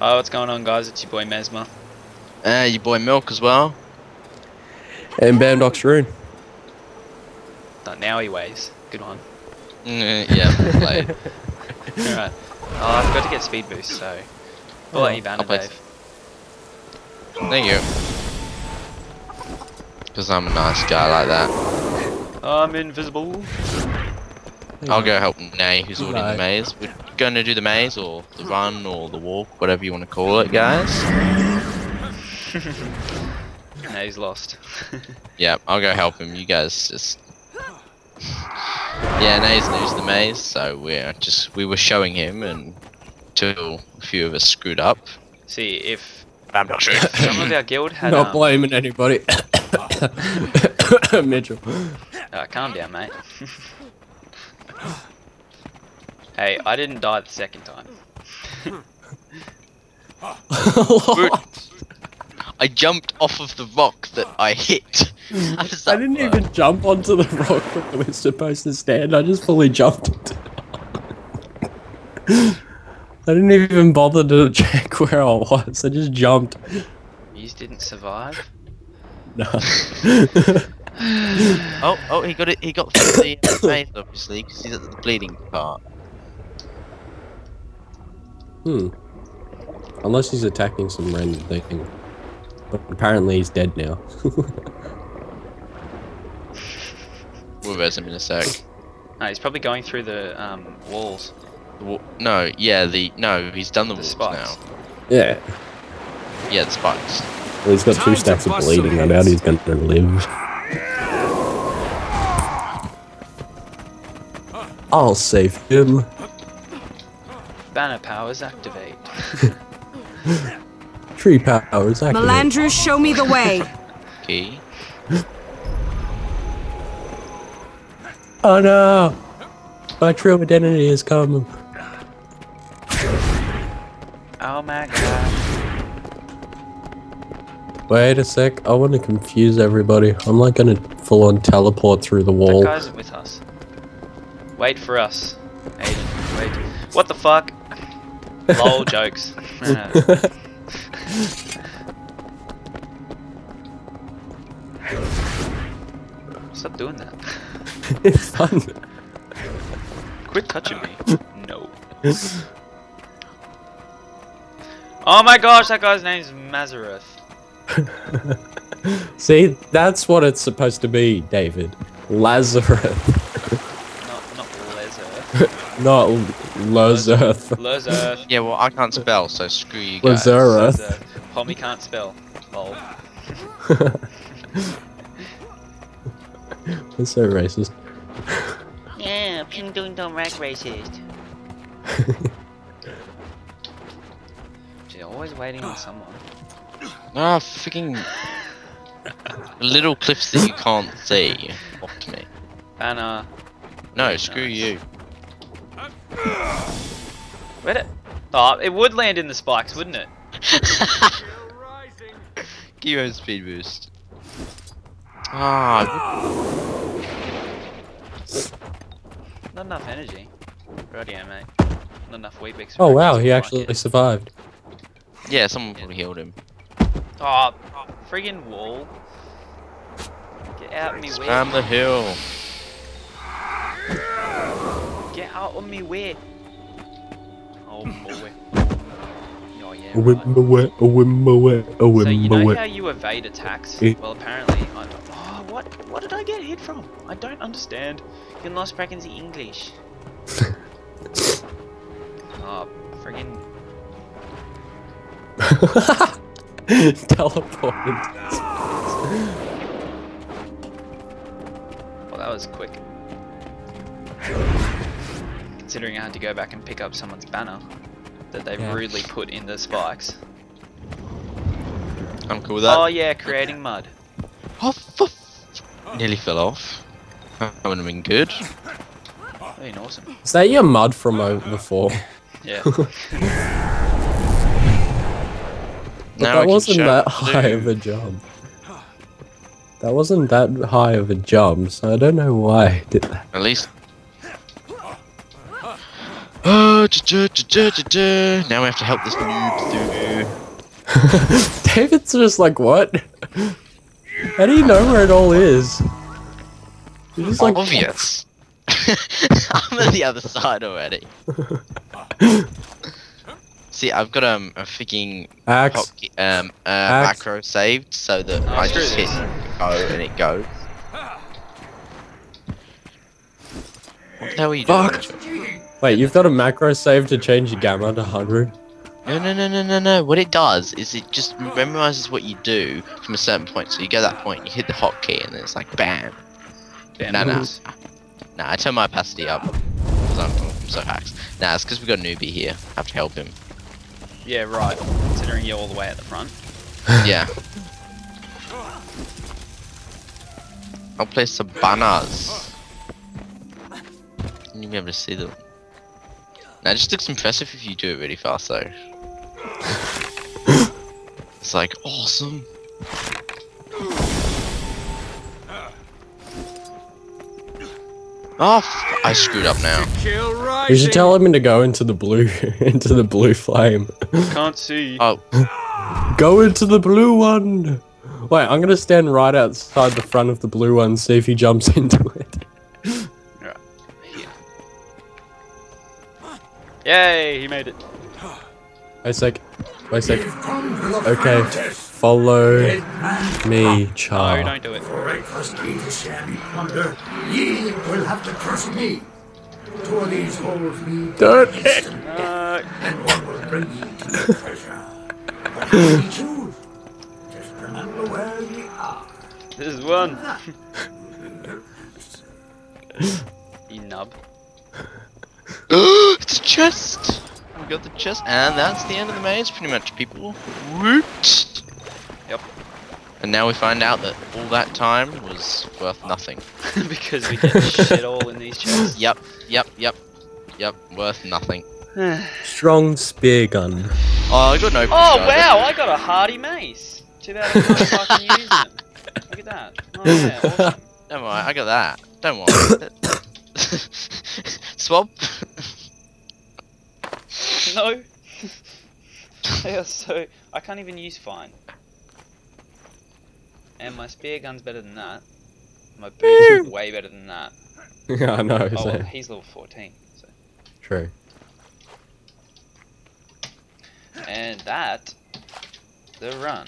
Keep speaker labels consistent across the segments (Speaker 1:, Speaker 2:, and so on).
Speaker 1: Oh, what's going on, guys? It's your boy Mesmer.
Speaker 2: Uh, your boy Milk as well.
Speaker 3: And Bamdox Rune.
Speaker 1: Not now he weighs. Good one.
Speaker 2: Mm, yeah, played.
Speaker 1: Alright. Oh, I've got to get speed boost, so. I'll let you ban
Speaker 2: I'll
Speaker 1: Dave.
Speaker 2: Thank you. Because I'm a nice guy like that.
Speaker 1: I'm invisible.
Speaker 2: I'll go help Nay, who's already in the maze. We're gonna do the maze, or the run, or the walk, whatever you want to call it, guys.
Speaker 1: No, he's lost.
Speaker 2: Yeah, I'll go help him. You guys just. Yeah, Nay's new to the maze, so we're just we were showing him until a few of us screwed up.
Speaker 1: See, if
Speaker 2: I'm not sure.
Speaker 1: some of our guild had.
Speaker 3: Not
Speaker 1: um,
Speaker 3: blaming anybody. Mitchell.
Speaker 1: uh, calm down, mate. Hey, I didn't die the second time.
Speaker 2: I jumped off of the rock that I hit. How
Speaker 3: I didn't
Speaker 2: work?
Speaker 3: even jump onto the rock where we're supposed to stand. I just fully jumped. I didn't even bother to check where I was. I just jumped.
Speaker 1: You didn't survive.
Speaker 3: No.
Speaker 2: Oh, oh, he got it. He got through the maze, obviously, because he's at the bleeding part.
Speaker 3: hmm. Unless he's attacking some random thing. But apparently he's dead now.
Speaker 2: We'll res him in a sec.
Speaker 1: No, he's probably going through the um, walls.
Speaker 2: The wa- No, yeah, the no, he's done the,
Speaker 1: The
Speaker 2: walls
Speaker 1: spikes.
Speaker 2: now.
Speaker 3: yeah.
Speaker 2: Yeah, the spikes.
Speaker 3: Well, he's got two
Speaker 4: Time to
Speaker 3: stacks of bleeding. I doubt he's going to live. I'll save him.
Speaker 1: Banner powers activate.
Speaker 3: Tree powers activate.
Speaker 5: Melandru, show me the way.
Speaker 2: Key.
Speaker 3: Oh no! My true identity is coming.
Speaker 1: oh my god.
Speaker 3: Wait a sec, I want to confuse everybody. I'm like gonna full on teleport through the wall.
Speaker 1: That
Speaker 3: wall.
Speaker 1: guy's with us. Wait for us. Agent, wait. What the fuck? Lol jokes. Stop doing that.
Speaker 3: it's fun.
Speaker 1: Quit touching me. No. Oh my gosh, that guy's name's Mazareth.
Speaker 3: See, that's what it's supposed to be, David. Lazarus,
Speaker 1: Not not Lezareth.
Speaker 3: Not Lazarus.
Speaker 1: Lezareth.
Speaker 2: Yeah, well, I can't spell, so screw you guys.
Speaker 3: Lazarus.
Speaker 1: Lezareth. Homie can't spell. Lol.
Speaker 3: That's so racist.
Speaker 6: Yeah, Ping Dong Dong Rag racist.
Speaker 1: Gee, always waiting on someone.
Speaker 2: Ah, freaking little cliffs that you can't see. Off to me.
Speaker 1: Banner.
Speaker 2: No, screw you.
Speaker 1: Where'd it? Oh, it would land in the spikes, wouldn't it?
Speaker 2: Give your own speed boost. Ah,
Speaker 1: Not enough energy. Rightio, mate. Not enough Weet-Bix.
Speaker 3: Oh wow, he actually survived.
Speaker 2: yeah, someone probably healed him.
Speaker 1: Oh, friggin' wall. Get out of me
Speaker 2: Spam the hill.
Speaker 1: Get out of me way. Oh boy. Oh yeah.
Speaker 3: A whim
Speaker 1: Right.
Speaker 3: away, a whim away, a
Speaker 1: So
Speaker 3: whim
Speaker 1: you know
Speaker 3: away.
Speaker 1: how you evade attacks?
Speaker 3: Eh.
Speaker 1: Well, apparently I don't. Oh, what? What did I get hit from? I don't understand. You lost back in the English. oh, friggin'
Speaker 3: Teleported.
Speaker 1: Well, that was quick. Considering I had to go back and pick up someone's banner that they've
Speaker 3: Yeah.
Speaker 1: rudely put in the spikes.
Speaker 2: I'm cool with that.
Speaker 1: Oh yeah, creating mud.
Speaker 2: Oh, for Nearly fell off. That would have been good.
Speaker 1: Been awesome.
Speaker 3: Is that your mud from uh, before?
Speaker 1: Yeah.
Speaker 3: But
Speaker 2: Now
Speaker 3: that wasn't that high
Speaker 2: do.
Speaker 3: of a jump. That wasn't that high of a jump, so I don't know why I did that.
Speaker 2: At least. Now we have to help this noob through.
Speaker 3: David's just like, what? How do you know where it all is? You're just like,
Speaker 2: Obvious. I'm on the other side already. See, I've got um, a freaking
Speaker 3: axe.
Speaker 2: um, uh,
Speaker 3: Axe.
Speaker 2: macro saved so that
Speaker 1: Oh,
Speaker 2: I just hit go and it goes. What the hell are you doing?
Speaker 3: Fuck.
Speaker 2: Mitchell?
Speaker 3: Wait, you've got a macro save to change your gamma to 100?
Speaker 2: No, no, no, no, no, no. What it does is it just memorizes what you do from a certain point. So you go that point, you hit the hotkey, and then it's like bam.
Speaker 1: Damn
Speaker 2: No, no. Nah, I turn my opacity up because I'm, I'm so hacked. Nah, it's because we got a newbie here. I have to help him.
Speaker 1: Yeah, right. Considering you're all the way at the front.
Speaker 2: Yeah. I'll place some banners. You'll be able to see them. Now, it just looks impressive if you do it really fast, though. it's like, awesome. Oh, I screwed up now.
Speaker 3: You should tell him to go into the blue, into the blue flame.
Speaker 1: Can't see.
Speaker 2: Oh,
Speaker 3: Go into the blue one! Wait, I'm gonna stand right outside the front of the blue one, see if he jumps into it.
Speaker 1: Yay, he made it.
Speaker 3: Wait a sec. Wait a sec. Okay, follow me,
Speaker 1: No,
Speaker 3: child.
Speaker 1: don't do it.
Speaker 4: For I trust ye to share me plunder, ye will have to trust me. Two of these holes me
Speaker 3: Don't-
Speaker 4: instant death, uh, and one will bring ye to the treasure. What will ye choose? Just remember where ye are.
Speaker 1: This is one. you nub.
Speaker 2: it's a chest! We got the chest, and that's the end of the maze, pretty much, people. Woot!
Speaker 1: Yep.
Speaker 2: And now we find out that all that time was worth nothing.
Speaker 1: because we get shit all in these chests.
Speaker 2: Yep, yep, yep, yep, worth nothing.
Speaker 3: Strong spear gun.
Speaker 2: Oh, I got no.
Speaker 1: Oh wow, I got a hardy mace. Too bad I can't fucking use them. Look at that. Oh yeah, awesome.
Speaker 2: Don't worry, I got that. Don't worry. Swap.
Speaker 1: No. they are so. I can't even use fine. And my spear gun's better than that. My boots are way better than that.
Speaker 3: yeah, I know.
Speaker 1: Oh,
Speaker 3: so-
Speaker 1: well, he's level 14. So.
Speaker 3: True.
Speaker 1: And that, the run.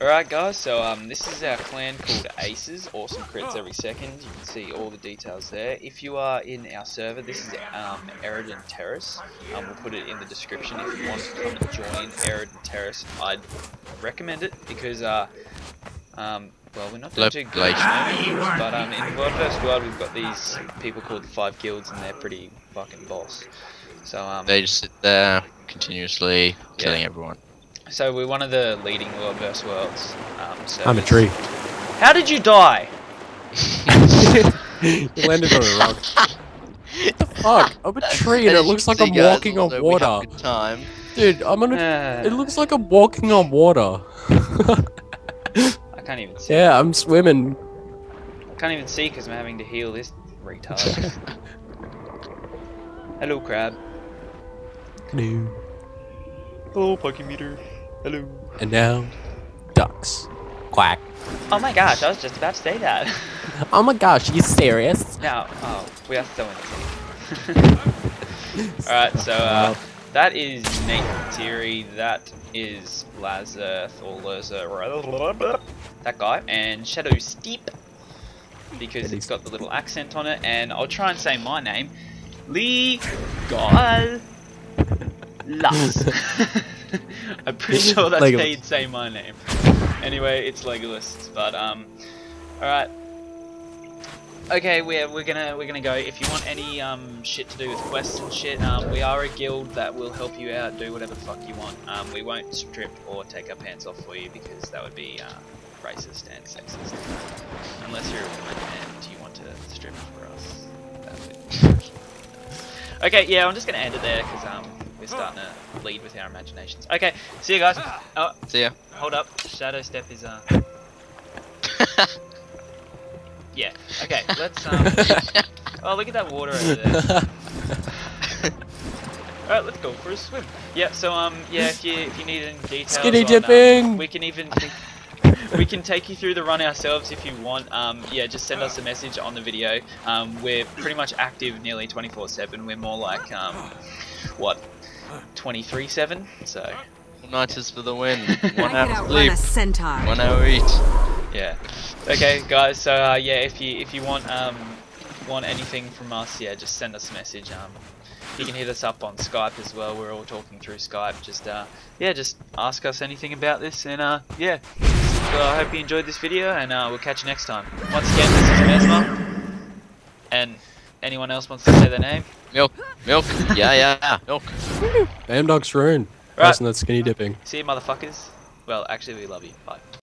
Speaker 1: Alright guys, so um, this is our clan called Aces, awesome crits every second, you can see all the details there. If you are in our server, this is um, Eredon Terrace, um, we'll put it in the description if you want to come and join Eredon Terrace, I'd recommend it because, uh, um, well we're not doing too good but um, in World vs. World we've got these people called the Five Guilds and they're pretty fucking boss. So um,
Speaker 2: They just sit there continuously killing everyone.
Speaker 1: So we're one of the leading World vs Worlds. Um,
Speaker 3: I'm a tree.
Speaker 1: How did you die?
Speaker 3: you landed on a rock. What the fuck? I'm a tree and it looks like I'm
Speaker 2: guys,
Speaker 3: walking on
Speaker 2: although we have
Speaker 3: water.
Speaker 2: time.
Speaker 3: Dude, I'm on a.
Speaker 1: Uh,
Speaker 3: It looks like I'm walking on water.
Speaker 1: I can't even see.
Speaker 3: yeah, I'm swimming.
Speaker 1: I can't even see because I'm having to heal this retard. Hello, crab.
Speaker 3: Canoe.
Speaker 1: Hello, Pokemeter. Hello.
Speaker 3: And now, ducks. Quack.
Speaker 1: Oh my gosh, I was just about to say that.
Speaker 3: Oh my gosh, you serious?
Speaker 1: now, oh, we are so insane. Alright, so uh, that is Nate Theory, that is Lazarth, or Lazar, that guy, and Shadow Steep, because it's got the little accent on it, and I'll try and say my name, Lee Gal Lux. I'm pretty sure that's how
Speaker 3: Legolas.
Speaker 1: you'd say my name. Anyway, it's Legolas, but um, alright. Okay, we're we're gonna we're gonna go. If you want any um shit to do with quests and shit, um, we are a guild that will help you out, do whatever the fuck you want. Um, we won't strip or take our pants off for you because that would be uh, racist and sexist. Unless you're a woman and you want to strip for us. That would. Okay, yeah, I'm just gonna end it there because um we're starting to lead with our imaginations. Okay, see you guys. Oh,
Speaker 2: See ya.
Speaker 1: hold up, Shadow Step is uh. Yeah. Okay. Let's um. oh, look at that water over there. All right, let's go for a swim. Yeah. So um. Yeah. If you if you need any details.
Speaker 3: Skinny
Speaker 1: on, um,
Speaker 3: dipping!
Speaker 1: we can even. We can take you through the run ourselves if you want. Um, yeah, just send us a message on the video. Um, we're pretty much active nearly 24/7. We're more like um, what, 23/7. So
Speaker 2: All-nighters for the win. One
Speaker 5: could
Speaker 2: hour
Speaker 5: outrun
Speaker 2: sleep, one hour eat.
Speaker 1: yeah. Okay, guys. So uh, yeah, if you if you want um want anything from us, yeah, just send us a message. Um, you can hit us up on Skype as well. We're all talking through Skype. Just uh, yeah, just ask us anything about this, and uh, yeah. So I hope you enjoyed this video, and uh, we'll catch you next time. Once again, this is Mesmer, and anyone else wants to say their name?
Speaker 2: Milk, milk. Yeah, yeah, yeah. Milk.
Speaker 3: Damn dog's ruined.
Speaker 1: Right.
Speaker 3: Person that's skinny dipping.
Speaker 1: See you, motherfuckers. Well, actually, we love you. Bye.